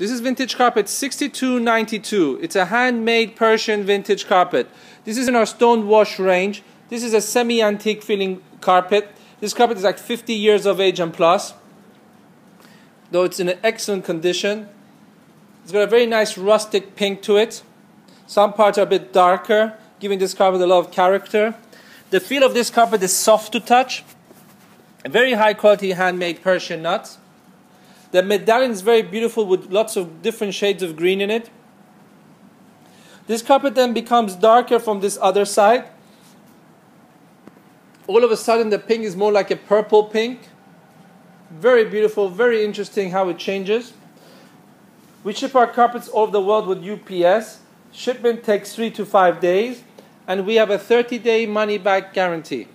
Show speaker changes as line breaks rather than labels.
This is vintage carpet 6292. It's a handmade Persian vintage carpet. This is in our stone wash range. This is a semi-antique feeling carpet. This carpet is like 50 years of age and plus. Though it's in an excellent condition. It's got a very nice rustic pink to it. Some parts are a bit darker, giving this carpet a lot of character. The feel of this carpet is soft to touch. A very high quality handmade Persian knots. The medallion is very beautiful with lots of different shades of green in it. This carpet then becomes darker from this other side. All of a sudden, the pink is more like a purple pink. Very beautiful, very interesting how it changes. We ship our carpets all over the world with UPS. Shipment takes three to five days, and we have a 30 day money back guarantee.